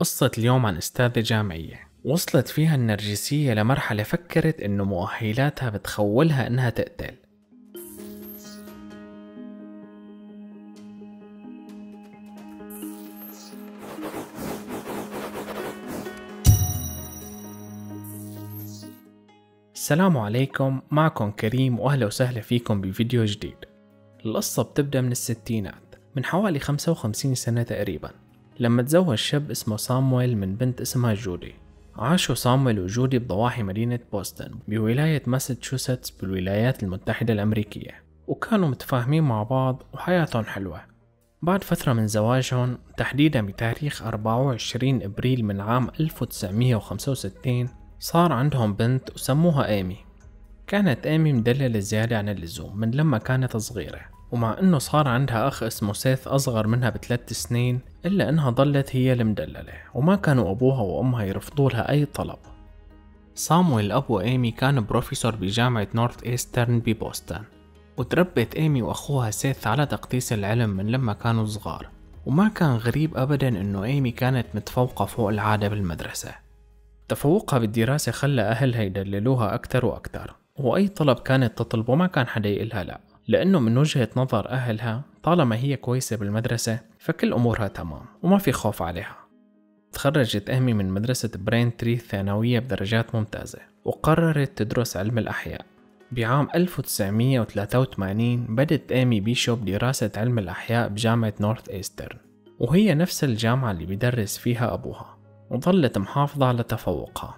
قصة اليوم عن أستاذة جامعية. وصلت فيها النرجسية لمرحلة فكرت إنه مؤهلاتها بتخولها إنها تقتل. السلام عليكم معكم كريم وأهلا وسهلا فيكم بفيديو جديد. القصة بتبدأ من الستينات من حوالي 55 سنة تقريبا. لما تزوج شاب اسمه صامويل من بنت اسمها جودي. عاشوا صامويل وجودي بضواحي مدينة بوسطن بولاية ماساتشوستس بالولايات المتحدة الأمريكية وكانوا متفاهمين مع بعض وحياتهم حلوة. بعد فترة من زواجهم تحديدا بتاريخ 24 إبريل من عام 1965 صار عندهم بنت وسموها إيمي. كانت إيمي مدللة زيادة عن اللزوم من لما كانت صغيرة ومع إنه صار عندها أخ اسمه سيث أصغر منها بثلاث سنين إلا أنها ضلت هي المدللة وما كانوا أبوها وأمها يرفضوا لها أي طلب. صامويل أبو إيمي كان بروفيسور بجامعة نورث إيسترن ببوسطن وتربت إيمي وأخوها سيث على تقديس العلم من لما كانوا صغار وما كان غريب ابدا إنه إيمي كانت متفوقة فوق العادة بالمدرسة. تفوقها بالدراسة خلى أهلها يدللوها أكتر وأكتر وأي طلب كانت تطلبه ما كان حدا يقلها لا. لأنه من وجهة نظر أهلها طالما هي كويسة بالمدرسة فكل أمورها تمام وما في خوف عليها. تخرجت إيمي من مدرسة برين تري الثانوية بدرجات ممتازة وقررت تدرس علم الأحياء. بعام 1983 بدت إيمي بيشوب دراسة علم الأحياء بجامعة نورث إيسترن وهي نفس الجامعة اللي بيدرس فيها أبوها وظلت محافظة على تفوقها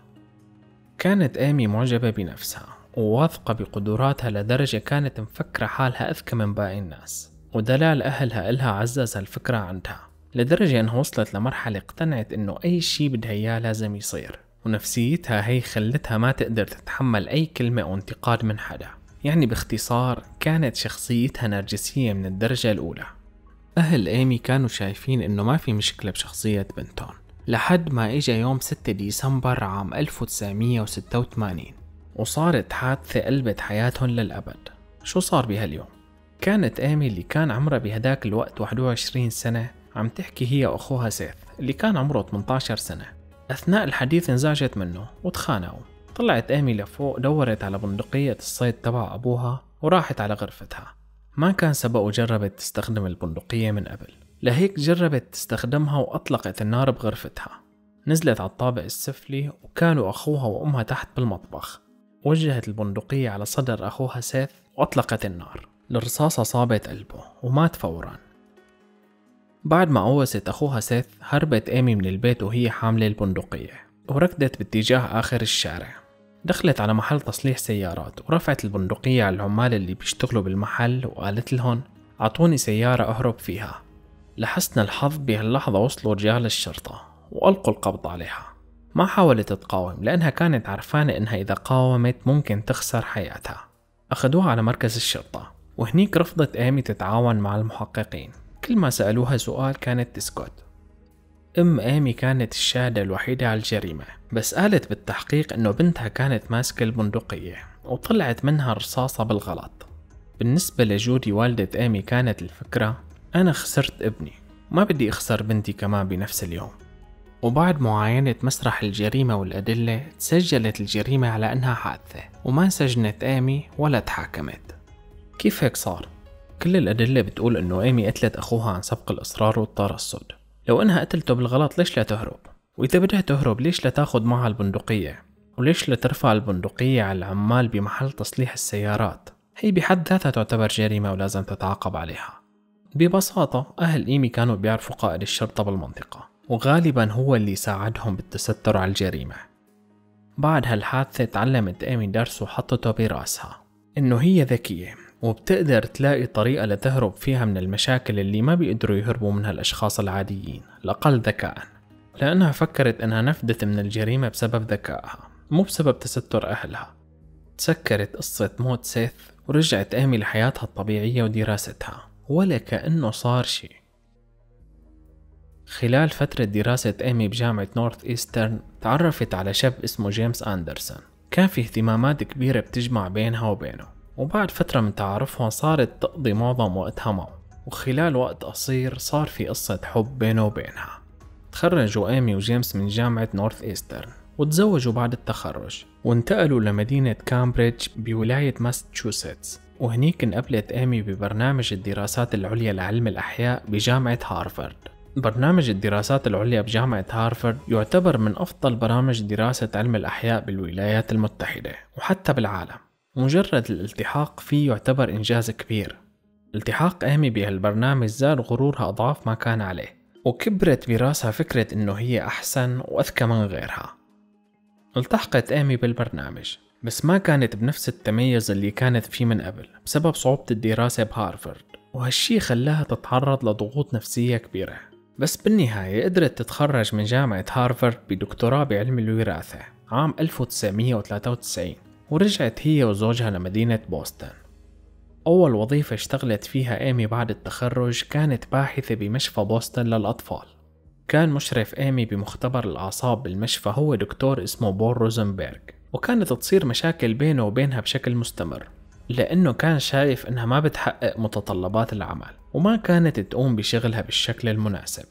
كانت أمي معجبة بنفسها. وواثقة بقدراتها لدرجة كانت مفكرة حالها أذكى من باقي الناس ودلال أهلها إلها عزز هالفكرة عندها لدرجة أنها وصلت لمرحلة اقتنعت أنه أي شي بدها إياه لازم يصير ونفسيتها هي خلتها ما تقدر تتحمل أي كلمة أو انتقاد من حدا يعني باختصار كانت شخصيتها نرجسية من الدرجة الأولى. أهل إيمي كانوا شايفين إنه ما في مشكلة بشخصية بنتهم لحد ما إجا يوم 6 ديسمبر عام 1986 وصارت حادثة قلبت حياتهم للأبد. شو صار بهاليوم؟ كانت إيمي اللي كان عمرها بهداك الوقت 21 سنة عم تحكي هي وأخوها سيث اللي كان عمره 18 سنة. أثناء الحديث انزعجت منه وتخانقوا. طلعت إيمي لفوق دورت على بندقية الصيد تبع أبوها وراحت على غرفتها. ما كان سبق وجربت تستخدم البندقية من قبل. لهيك جربت تستخدمها وأطلقت النار بغرفتها. نزلت على الطابق السفلي وكانوا أخوها وأمها تحت بالمطبخ. وجهت البندقية على صدر أخوها سيث وأطلقت النار. الرصاصة صابت قلبه ومات فورا. بعد ما قوست أخوها سيث هربت إيمي من البيت وهي حاملة البندقية وركضت باتجاه آخر الشارع. دخلت على محل تصليح سيارات ورفعت البندقية على العمال اللي بيشتغلوا بالمحل وقالت لهم أعطوني سيارة أهرب فيها. لحسن الحظ بهاللحظة وصلوا رجال الشرطة وألقوا القبض عليها. ما حاولت تقاوم لأنها كانت عرفانة إنها إذا قاومت ممكن تخسر حياتها. أخذوها على مركز الشرطة وهنيك رفضت إيمي تتعاون مع المحققين. كل ما سألوها سؤال كانت تسكت. أم إيمي كانت الشاهدة الوحيدة على الجريمة بس قالت بالتحقيق إنه بنتها كانت ماسكة البندقية وطلعت منها رصاصة بالغلط. بالنسبة لجودي والدة إيمي كانت الفكرة أنا خسرت ابني ما بدي أخسر بنتي كمان بنفس اليوم. وبعد معاينة مسرح الجريمة والأدلة تسجلت الجريمة على أنها حادثة وما سجنت إيمي ولا تحاكمت كيف هيك صار؟ كل الأدلة بتقول أنه إيمي قتلت أخوها عن سبق الإصرار والترصد لو أنها قتلته بالغلط ليش لا تهرب؟ وإذا بدها تهرب ليش لا تاخد معها البندقية؟ وليش لا ترفع البندقية على العمال بمحل تصليح السيارات؟ هي بحد ذاتها تعتبر جريمة ولازم تتعاقب عليها ببساطة أهل إيمي كانوا بيعرفوا قائد الشرطة بالمنطقة وغالبا هو اللي ساعدهم بالتستر على الجريمة. بعد هالحادثة تعلمت إيمي درس وحطته براسها. إنه هي ذكية وبتقدر تلاقي طريقة لتهرب فيها من المشاكل اللي ما بيقدروا يهربوا منها الأشخاص العاديين الأقل ذكاء. لأنها فكرت إنها نفدت من الجريمة بسبب ذكائها مو بسبب تستر أهلها. تسكرت قصة موت سيث ورجعت إيمي لحياتها الطبيعية ودراستها ولا كأنه صار شي. خلال فترة دراسة إيمي بجامعة نورث إيسترن تعرفت على شاب اسمه جيمس أندرسون. كان في اهتمامات كبيرة بتجمع بينها وبينه وبعد فترة من تعارفهم صارت تقضي معظم وقتها معه وخلال وقت قصير صار في قصة حب بينه وبينها. خرجوا إيمي وجيمس من جامعة نورث إيسترن وتزوجوا بعد التخرج. وانتقلوا لمدينة كامبريدج بولاية ماساتشوستس. وهنيك انقبلت إيمي ببرنامج الدراسات العليا لعلم الأحياء بجامعة هارفارد. برنامج الدراسات العليا بجامعة هارفارد يعتبر من أفضل برامج دراسة علم الأحياء بالولايات المتحدة وحتى بالعالم. مجرد الالتحاق فيه يعتبر إنجاز كبير. التحاق إيمي بهالبرنامج زاد غرورها أضعاف ما كان عليه وكبرت براسها فكرة إنه هي أحسن وأذكى من غيرها. التحقت إيمي بالبرنامج بس ما كانت بنفس التميز اللي كانت فيه من قبل بسبب صعوبة الدراسة بهارفرد وهالشي خلاها تتعرض لضغوط نفسية كبيرة. بس بالنهاية قدرت تتخرج من جامعة هارفرد بدكتوراه بعلم الوراثة عام 1993 ورجعت هي وزوجها لمدينة بوسطن. أول وظيفة اشتغلت فيها إيمي بعد التخرج كانت باحثة بمشفى بوسطن للأطفال. كان مشرف إيمي بمختبر الأعصاب بالمشفى هو دكتور اسمه بول روزنبرغ وكانت تصير مشاكل بينه وبينها بشكل مستمر لأنه كان شايف إنها ما بتحقق متطلبات العمل. وما كانت تقوم بشغلها بالشكل المناسب.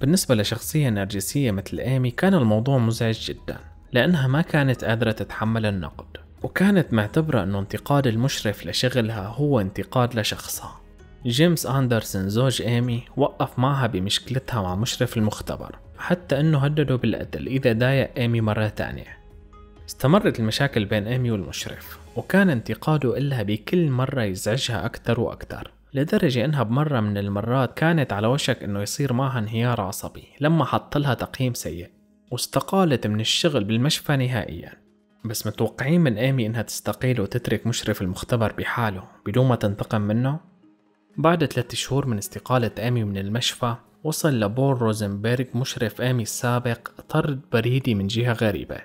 بالنسبة لشخصية نرجسية مثل إيمي كان الموضوع مزعج جدا لأنها ما كانت قادرة تتحمل النقد وكانت معتبرة أنه انتقاد المشرف لشغلها هو انتقاد لشخصها. جيمس أندرسون زوج إيمي وقف معها بمشكلتها مع مشرف المختبر حتى أنه هدده بالقتل إذا ضايق إيمي مرة تانية. استمرت المشاكل بين إيمي والمشرف وكان انتقاده إلها بكل مرة يزعجها أكتر وأكتر. لدرجة إنها بمرة من المرات كانت على وشك إنه يصير معها انهيار عصبي لما حط لها تقييم سيء واستقالت من الشغل بالمشفى نهائيا. بس متوقعين من إيمي إنها تستقيل وتترك مشرف المختبر بحاله بدون ما تنتقم منه؟ بعد ثلاثة شهور من استقالة إيمي من المشفى وصل لبول روزنبرغ مشرف إيمي السابق طرد بريدي من جهة غريبة.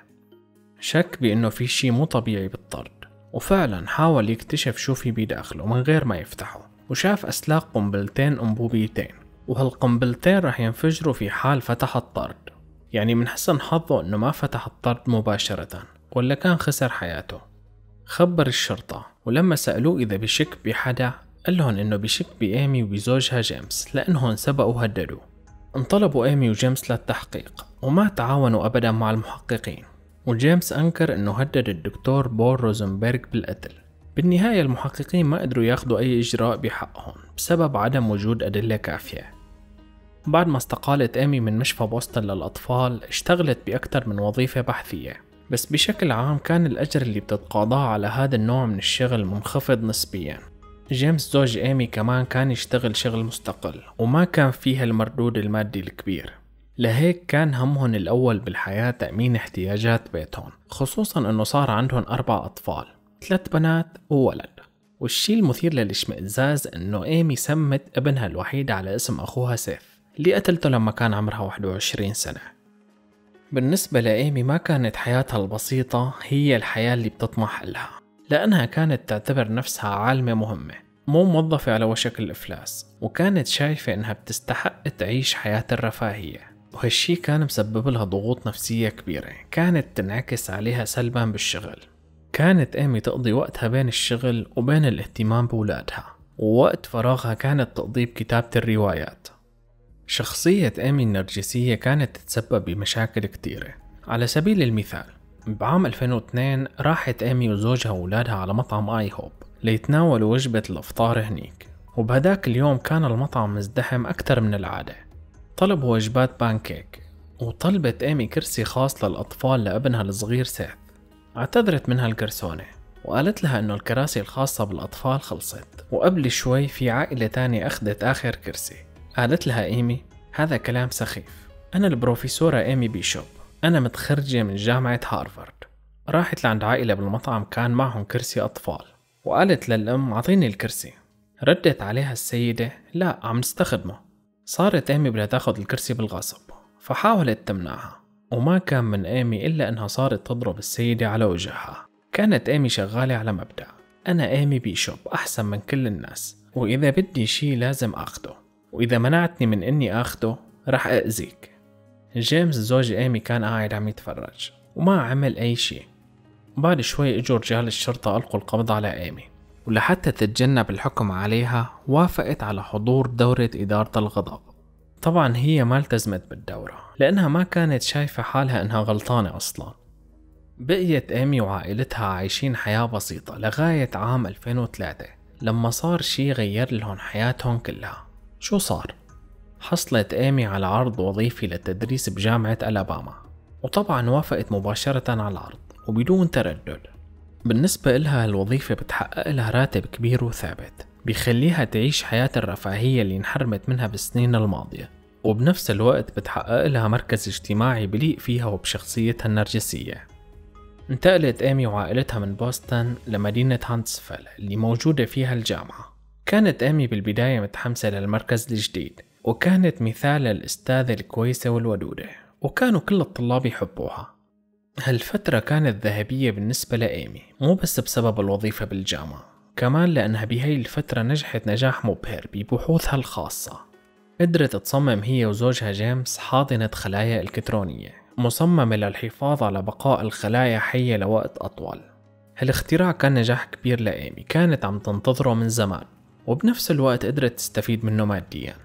شك بأنه في شي مو طبيعي بالطرد وفعلا حاول يكتشف شو في بداخله من غير ما يفتحه. وشاف أسلاك قنبلتين أنبوبيتين وهالقنبلتين رح ينفجروا في حال فتح الطرد. يعني من حسن حظه أنه ما فتح الطرد مباشرة ولا كان خسر حياته. خبر الشرطة ولما سألوه إذا بشك بحدا قال لهم إنه بشك بإيمي وبزوجها جيمس لأنهم سبقوا وهددوه انطلبوا إيمي وجيمس للتحقيق وما تعاونوا أبدا مع المحققين. وجيمس أنكر إنه هدد الدكتور بول روزنبرغ بالقتل. بالنهاية المحققين ما قدروا ياخدوا أي إجراء بحقهم بسبب عدم وجود أدلة كافية. بعد ما استقالت إيمي من مشفى بوسطن للأطفال اشتغلت بأكثر من وظيفة بحثية. بس بشكل عام كان الأجر اللي بتتقاضاه على هذا النوع من الشغل منخفض نسبيا. جيمس زوج إيمي كمان كان يشتغل شغل مستقل وما كان فيها المردود المادي الكبير. لهيك كان همهم الأول بالحياة تأمين احتياجات بيتهم خصوصا أنه صار عندهم أربع أطفال. ثلاث بنات وولد والشي المثير للإشمئزاز أنه إيمي سمت ابنها الوحيد على اسم أخوها سيف اللي قتلته لما كان عمرها 21 سنة. بالنسبة لإيمي ما كانت حياتها البسيطة هي الحياة اللي بتطمح لها لأنها كانت تعتبر نفسها عالمة مهمة مو موظفة على وشك الإفلاس وكانت شايفة إنها بتستحق تعيش حياة الرفاهية. وهالشي كان مسبب لها ضغوط نفسية كبيرة كانت تنعكس عليها سلبا بالشغل. كانت إيمي تقضي وقتها بين الشغل وبين الاهتمام بولادها ووقت فراغها كانت تقضيه بكتابة الروايات. شخصية إيمي النرجسية كانت تتسبب بمشاكل كتيرة. على سبيل المثال بعام 2002 راحت إيمي وزوجها وولادها على مطعم IHOP ليتناولوا وجبة الإفطار هنيك. وبهداك اليوم كان المطعم مزدحم أكتر من العادة. طلبوا وجبات بانكيك وطلبت إيمي كرسي خاص للأطفال لأبنها الصغير سيث اعتذرت منها الكرسونة وقالت لها إنه الكراسي الخاصة بالأطفال خلصت وقبل شوي في عائلة تانية أخذت آخر كرسي. قالت لها إيمي هذا كلام سخيف. أنا البروفيسورة إيمي بيشوب. أنا متخرجة من جامعة هارفارد. راحت لعند عائلة بالمطعم كان معهم كرسي أطفال وقالت للأم أعطيني الكرسي ردت عليها السيدة لا عم نستخدمه صارت إيمي بدها تاخد الكرسي بالغصب فحاولت تمنعها. وما كان من إيمي إلا إنها صارت تضرب السيدة على وجهها. كانت إيمي شغالة على مبدأ. أنا إيمي بيشوب أحسن من كل الناس وإذا بدي شي لازم أخده. وإذا منعتني من إني أخده رح أأذيك. جيمس زوج إيمي كان قاعد عم يتفرج وما عمل أي شي. بعد شوي إجوا رجال الشرطة ألقوا القبض على إيمي. ولحتى تتجنب الحكم عليها وافقت على حضور دورة إدارة الغضب. طبعا هي ما التزمت بالدورة لأنها ما كانت شايفة حالها إنها غلطانة أصلا. بقيت إيمي وعائلتها عايشين حياة بسيطة لغاية عام 2003 لما صار شي غير لهم حياتهم كلها. شو صار؟ حصلت إيمي على عرض وظيفي للتدريس بجامعة ألاباما وطبعا وافقت مباشرة على العرض وبدون تردد. بالنسبة إلها الوظيفة بتحقق لها راتب كبير وثابت. بيخليها تعيش حياة الرفاهية اللي انحرمت منها بالسنين الماضية. وبنفس الوقت بتحقق لها مركز اجتماعي بليق فيها وبشخصيتها النرجسية. انتقلت إيمي وعائلتها من بوسطن لمدينة هانتسفيل اللي موجودة فيها الجامعة. كانت إيمي بالبداية متحمسة للمركز الجديد وكانت مثال للأستاذة الكويسة والودودة وكانوا كل الطلاب يحبوها. هالفترة كانت ذهبية بالنسبة لإيمي مو بس بسبب الوظيفة بالجامعة. كمان لأنها بهي الفترة نجحت نجاح مبهر ببحوثها الخاصة. قدرت تصمم هي وزوجها جيمس حاضنة خلايا إلكترونية مصممة للحفاظ على بقاء الخلايا حية لوقت أطول. هالاختراع كان نجاح كبير لإيمي كانت عم تنتظره من زمان وبنفس الوقت قدرت تستفيد منه ماديا.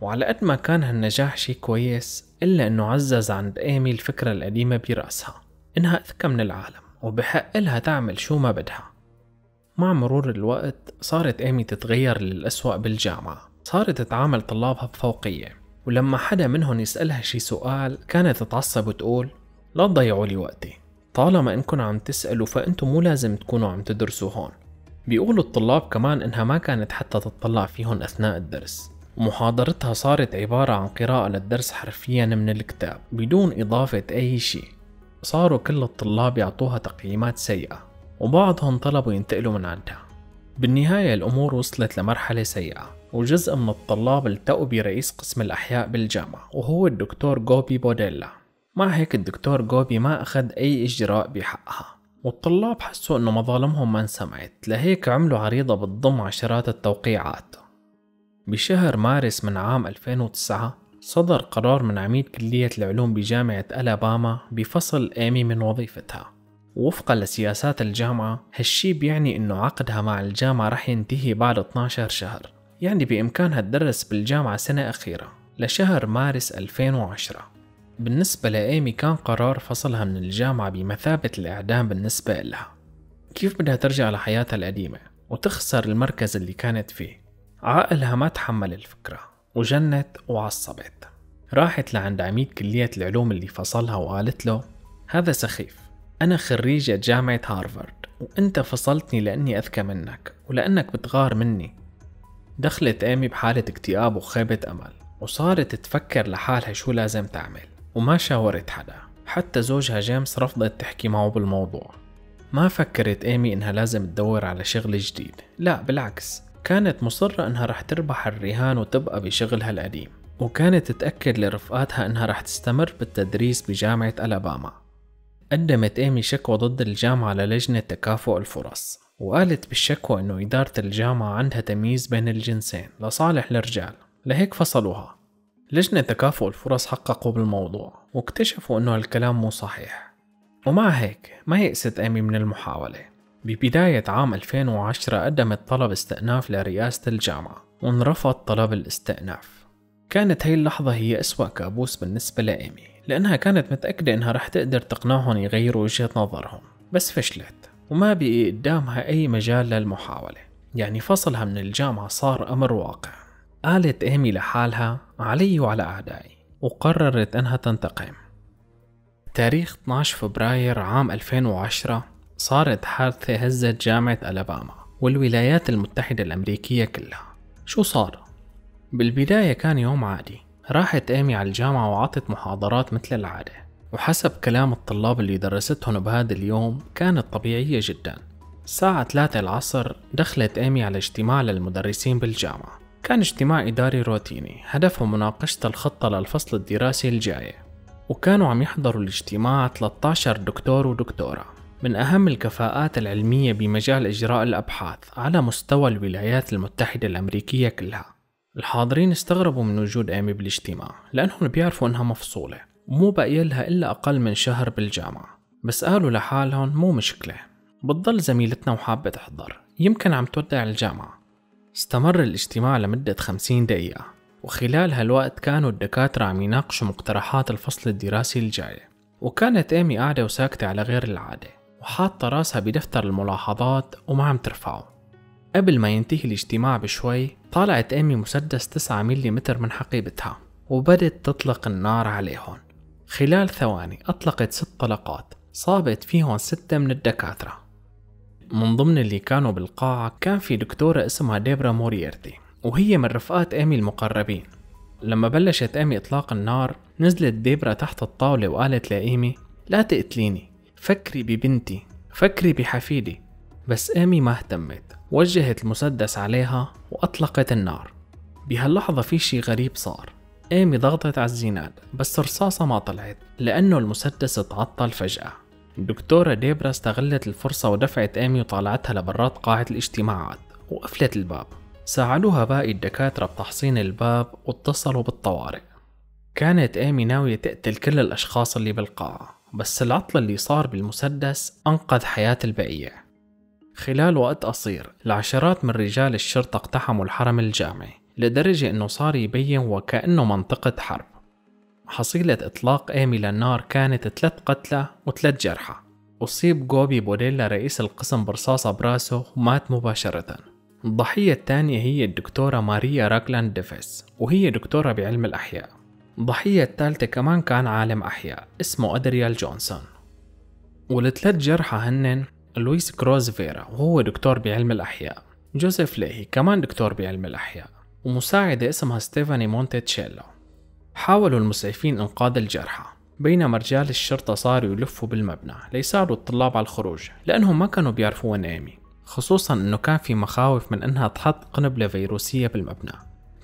وعلى قد ما كان هالنجاح شي كويس إلا أنه عزز عند إيمي الفكرة القديمة برأسها إنها أذكى من العالم وبحق لها تعمل شو ما بدها. مع مرور الوقت صارت إيمي تتغير للأسوأ بالجامعة. صارت تتعامل طلابها بفوقية ولما حدا منهم يسألها شي سؤال كانت تتعصب وتقول لا تضيعوا لي وقتي. طالما انكم عم تسألوا فإنتم مو لازم تكونوا عم تدرسوا هون. بيقولوا الطلاب كمان إنها ما كانت حتى تطلع فيهم أثناء الدرس. ومحاضرتها صارت عبارة عن قراءة للدرس حرفيا من الكتاب بدون إضافة أي شيء صاروا كل الطلاب يعطوها تقييمات سيئة. وبعضهم طلبوا ينتقلوا من عندها بالنهاية الأمور وصلت لمرحلة سيئة وجزء من الطلاب التقوا برئيس قسم الأحياء بالجامعة وهو الدكتور جوبي بوديلا. مع هيك الدكتور جوبي ما أخذ أي إجراء بحقها والطلاب حسوا أنه مظالمهم ما انسمعت لهيك عملوا عريضة بتضم عشرات التوقيعات. بشهر مارس من عام 2009 صدر قرار من عميد كلية العلوم بجامعة ألاباما بفصل إيمي من وظيفتها. وفقا لسياسات الجامعة هالشي بيعني إنه عقدها مع الجامعة رح ينتهي بعد 12 شهر يعني بإمكانها تدرس بالجامعة سنة أخيرة لشهر مارس 2010 بالنسبة لإيمي كان قرار فصلها من الجامعة بمثابة الإعدام بالنسبة لها. كيف بدها ترجع لحياتها القديمة وتخسر المركز اللي كانت فيه؟ عقلها ما تحمل الفكرة وجنت وعصبت. راحت لعند عميد كلية العلوم اللي فصلها وقالت له هذا سخيف أنا خريجة جامعة هارفارد وأنت فصلتني لأني أذكى منك ولأنك بتغار مني. دخلت إيمي بحالة اكتئاب وخيبة أمل وصارت تفكر لحالها شو لازم تعمل وما شاورت حدا. حتى زوجها جيمس رفضت تحكي معه بالموضوع. ما فكرت إيمي إنها لازم تدور على شغل جديد. لا بالعكس. كانت مصرة إنها رح تربح الرهان وتبقى بشغلها القديم وكانت تتأكد لرفقاتها إنها رح تستمر بالتدريس بجامعة ألاباما. قدمت إيمي شكوى ضد الجامعة للجنة تكافؤ الفرص وقالت بالشكوى إنه إدارة الجامعة عندها تمييز بين الجنسين لصالح الرجال لهيك فصلوها. لجنة تكافؤ الفرص حققوا بالموضوع واكتشفوا إنه الكلام مو صحيح. ومع هيك ما يأست إيمي من المحاولة. ببداية عام 2010 قدمت طلب استئناف لرئاسة الجامعة وانرفض طلب الاستئناف. كانت هاي اللحظة هي أسوأ كابوس بالنسبة لإيمي. لأنها كانت متأكدة إنها رح تقدر تقنعهم يغيروا وجهة نظرهم. بس فشلت وما بقي قدامها أي مجال للمحاولة. يعني فصلها من الجامعة صار أمر واقع. قالت إيمي لحالها علي وعلى أعدائي. وقررت أنها تنتقم. تاريخ 12 فبراير عام 2010 صارت حادثة هزت جامعة ألاباما والولايات المتحدة الأمريكية كلها. شو صار؟ بالبداية كان يوم عادي. راحت إيمي على الجامعة وعطت محاضرات مثل العادة. وحسب كلام الطلاب اللي درستهم بهذا اليوم كانت طبيعية جدا. الساعة 3 العصر دخلت إيمي على اجتماع للمدرسين بالجامعة. كان اجتماع إداري روتيني هدفه مناقشة الخطة للفصل الدراسي الجاي وكانوا عم يحضروا الاجتماع 13 دكتور ودكتورة. من أهم الكفاءات العلمية بمجال إجراء الأبحاث على مستوى الولايات المتحدة الأمريكية كلها. الحاضرين استغربوا من وجود إيمي بالاجتماع لأنهم بيعرفوا إنها مفصولة ومو باقي لها إلا أقل من شهر بالجامعة بس قالوا لحالهم مو مشكلة. بتضل زميلتنا وحابة تحضر يمكن عم تودع الجامعة. استمر الاجتماع لمدة خمسين دقيقة وخلال هالوقت كانوا الدكاترة عم يناقشوا مقترحات الفصل الدراسي الجاي وكانت إيمي قاعدة وساكتة على غير العادة وحاطة راسها بدفتر الملاحظات وما عم ترفعه. قبل ما ينتهي الاجتماع بشوي طالعت إيمي مسدس 9 ملم من حقيبتها وبدت تطلق النار عليهم خلال ثواني أطلقت ست طلقات صابت فيهم ستة من الدكاترة. من ضمن اللي كانوا بالقاعة كان في دكتورة اسمها ديبرا موريرتي وهي من رفقات إيمي المقربين. لما بلشت إيمي إطلاق النار نزلت ديبرا تحت الطاولة وقالت لإيمي لا تقتليني فكري ببنتي فكري بحفيدي بس إيمي ما اهتمت وجهت المسدس عليها وأطلقت النار. بهاللحظة في شي غريب صار. إيمي ضغطت على الزناد بس رصاصة ما طلعت لأنه المسدس تعطل فجأة. الدكتورة ديبرا استغلت الفرصة ودفعت إيمي وطالعتها لبرات قاعة الاجتماعات وقفلت الباب. ساعدوها باقي الدكاترة بتحصين الباب واتصلوا بالطوارئ. كانت إيمي ناوية تقتل كل الأشخاص اللي بالقاعة بس العطل اللي صار بالمسدس أنقذ حياة البقية خلال وقت قصير العشرات من رجال الشرطة اقتحموا الحرم الجامعي لدرجة أنه صار يبين وكأنه منطقة حرب. حصيلة إطلاق إيمي للنار كانت ثلاث قتلى وثلاث جرحى. أصيب جوبي بوديلا رئيس القسم برصاصة براسه ومات مباشرة. الضحية الثانية هي الدكتورة ماريا راغلاند ديفيس وهي دكتورة بعلم الأحياء. الضحية الثالثة كمان كان عالم أحياء اسمه أدرييل جونسون. والثلاث جرحى هنن لويس كروز فيرا وهو دكتور بعلم الأحياء. جوزيف ليهي كمان دكتور بعلم الأحياء. ومساعدة اسمها ستيفاني مونتيتشيلو. حاولوا المسعفين إنقاذ الجرحى. بينما رجال الشرطة صاروا يلفوا بالمبنى ليساعدوا الطلاب على الخروج لأنهم ما كانوا بيعرفوا وين إيمي خصوصا أنه كان في مخاوف من أنها تحط قنبلة فيروسية بالمبنى.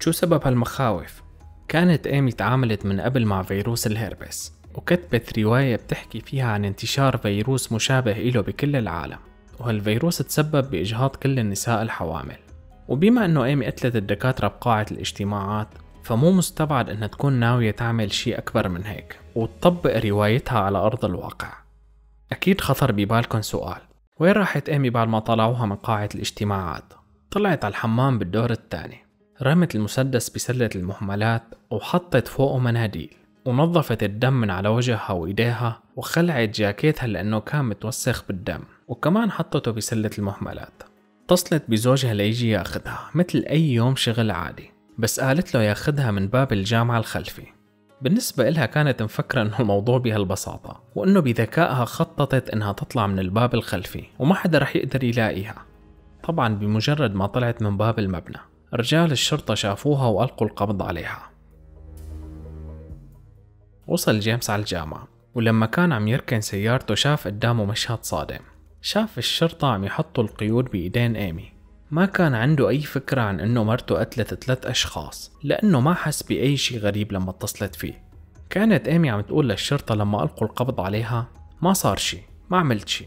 شو سبب هالمخاوف؟ كانت إيمي تعاملت من قبل مع فيروس الهربس. وكتبت رواية بتحكي فيها عن انتشار فيروس مشابه إله بكل العالم وهالفيروس تسبب بإجهاض كل النساء الحوامل. وبما أنه إيمي قتلت الدكاترة بقاعة الاجتماعات فمو مستبعد إنها تكون ناوية تعمل شي أكبر من هيك وتطبق روايتها على أرض الواقع. أكيد خطر ببالكم سؤال وين راحت ايمي بعد ما طلعوها من قاعة الاجتماعات؟ طلعت على الحمام بالدور الثاني. رمت المسدس بسلة المهملات وحطت فوقه مناديل. ونظفت الدم من على وجهها وإيديها وخلعت جاكيتها لأنه كان متوسخ بالدم وكمان حطته بسلة المهملات. اتصلت بزوجها ليجي ياخدها مثل أي يوم شغل عادي بس قالت له ياخدها من باب الجامعة الخلفي. بالنسبة إلها كانت مفكرة إنه الموضوع بهالبساطة وإنه بذكائها خططت إنها تطلع من الباب الخلفي وما حدا رح يقدر يلاقيها. طبعا بمجرد ما طلعت من باب المبنى رجال الشرطة شافوها وألقوا القبض عليها. وصل جيمس على الجامعة ولما كان عم يركن سيارته شاف قدامه مشهد صادم. شاف الشرطة عم يحطوا القيود بإيدين إيمي. ما كان عنده أي فكرة عن أنه مرته قتلت ثلاث أشخاص لأنه ما حس بأي شي غريب لما اتصلت فيه. كانت إيمي عم تقول للشرطة لما ألقوا القبض عليها ما صار شي ما عملت شي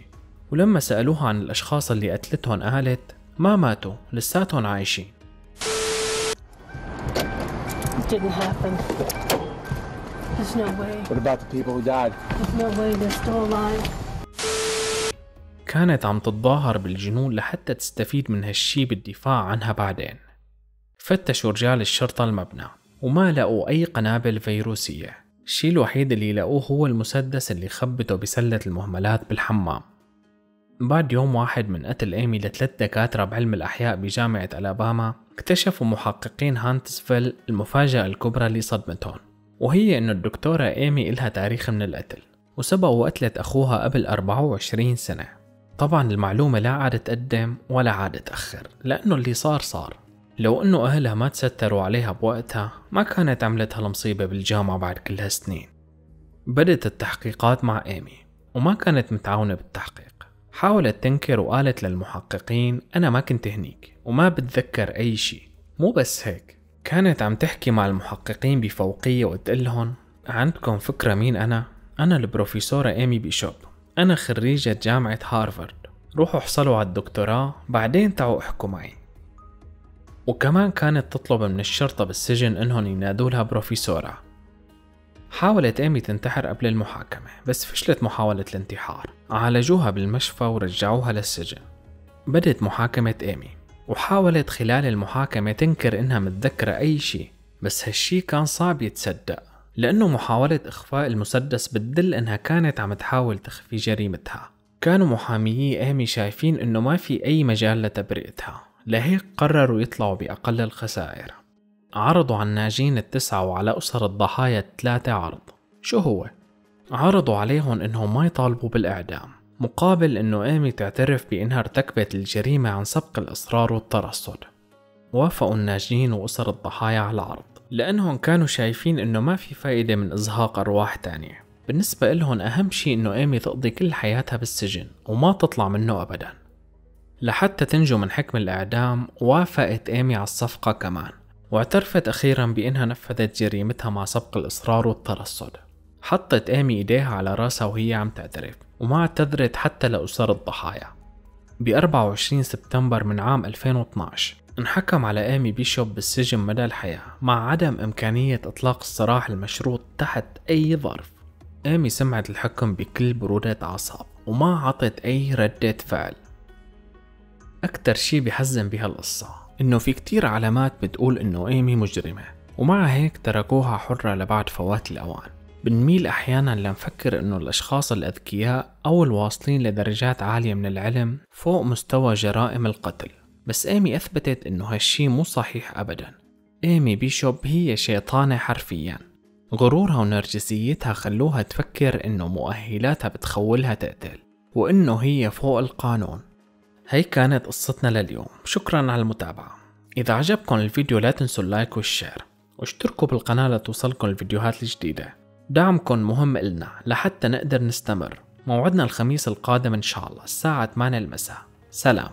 ولما سألوها عن الأشخاص اللي قتلتهم قالت ما ماتوا لساتهم عايشين. There's no way. What about the people who died? There's no way they're still alive. كانت عم تتظاهر بالجنون لحتى تستفيد من هالشي بالدفاع عنها بعدين فتشوا رجال الشرطة المبنى وما لقوا أي قنابل فيروسية الشي الوحيد اللي لقوه هو المسدس اللي خبته بسلة المهملات بالحمام بعد يوم واحد من قتل إيمي لثلاث دكاترة بعلم الأحياء بجامعة ألاباما اكتشفوا محققين هانتسفيل المفاجأة الكبرى اللي صدمتهم وهي إنه الدكتورة إيمي إلها تاريخ من القتل وسبقوا قتلت أخوها قبل 24 سنة. طبعا المعلومة لا عاد تقدم ولا عاد تأخر لأنه اللي صار صار. لو أنه أهلها ما تستروا عليها بوقتها ما كانت عملت هالمصيبة بالجامعة بعد كل هالسنين بدت التحقيقات مع إيمي وما كانت متعاونة بالتحقيق. حاولت تنكر وقالت للمحققين أنا ما كنت هنيك وما بتذكر أي شي مو بس هيك كانت عم تحكي مع المحققين بفوقية وتقلهم عندكم فكرة مين أنا؟ أنا البروفيسورة إيمي بيشوب. أنا خريجة جامعة هارفارد. روحوا احصلوا على الدكتوراه بعدين تعوا احكوا معي. وكمان كانت تطلب من الشرطة بالسجن إنهم ينادوا لها بروفيسورة. حاولت إيمي تنتحر قبل المحاكمة بس فشلت محاولة الانتحار. عالجوها بالمشفى ورجعوها للسجن. بدت محاكمة إيمي. وحاولت خلال المحاكمة تنكر إنها متذكرة أي شيء بس هالشي كان صعب يتصدق لأنه محاولة إخفاء المسدس بتدل إنها كانت عم تحاول تخفي جريمتها. كانوا محاميي إيمي شايفين إنه ما في أي مجال لتبرئتها لهيك قرروا يطلعوا بأقل الخسائر. عرضوا على الناجين التسعة وعلى أسر الضحايا الثلاثة عرض. شو هو؟ عرضوا عليهم إنهم ما يطالبوا بالإعدام. مقابل إنه إيمي تعترف بإنها ارتكبت الجريمة عن سبق الإصرار والترصد. وافقوا الناجين وأسر الضحايا على العرض لأنهم كانوا شايفين إنه ما في فايدة من إزهاق أرواح تانية. بالنسبة لهم أهم شي إنه إيمي تقضي كل حياتها بالسجن وما تطلع منه أبدا. لحتى تنجو من حكم الإعدام وافقت إيمي على الصفقة كمان واعترفت أخيرا بأنها نفذت جريمتها مع سبق الإصرار والترصد. حطت إيمي إيديها على رأسها وهي عم تعترف. وما اعتذرت حتى لأسر الضحايا. ب 24 سبتمبر من عام 2012 انحكم على إيمي بيشوب بالسجن مدى الحياة مع عدم إمكانية إطلاق السراح المشروط تحت أي ظرف. إيمي سمعت الحكم بكل برودة أعصاب وما عطت أي ردة فعل. أكتر شي بحزن بهالقصة إنه في كتير علامات بتقول إنه إيمي مجرمة ومع هيك تركوها حرة لبعد فوات الأوان. بنميل أحيانا لنفكر إنه الأشخاص الأذكياء أو الواصلين لدرجات عالية من العلم فوق مستوى جرائم القتل. بس إيمي أثبتت إنه هالشي مو صحيح أبدا. إيمي بيشوب هي شيطانة حرفيا. غرورها ونرجسيتها خلوها تفكر إنه مؤهلاتها بتخولها تقتل وإنه هي فوق القانون. هي كانت قصتنا لليوم. شكرا على المتابعة. إذا عجبكم الفيديو لا تنسوا ال like وال share. واشتركوا بالقناة لتوصلكم الفيديوهات الجديدة. دعمكم مهم إلنا لحتى نقدر نستمر. موعدنا الخميس القادم إن شاء الله الساعة 8 المساء. سلام.